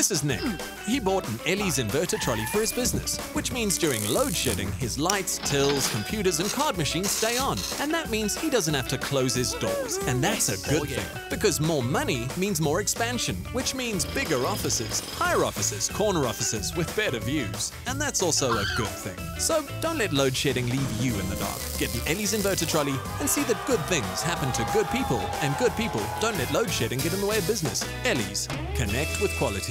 This is Nick. He bought an Ellies inverter trolley for his business, which means during load shedding, his lights, tills, computers, and card machines stay on. And that means he doesn't have to close his doors. And that's a good thing, because more money means more expansion, which means bigger offices, higher offices, corner offices with better views. And that's also a good thing. So don't let load shedding leave you in the dark. Get an Ellies inverter trolley and see that good things happen to good people, and good people don't let load shedding get in the way of business. Ellies, connect with quality.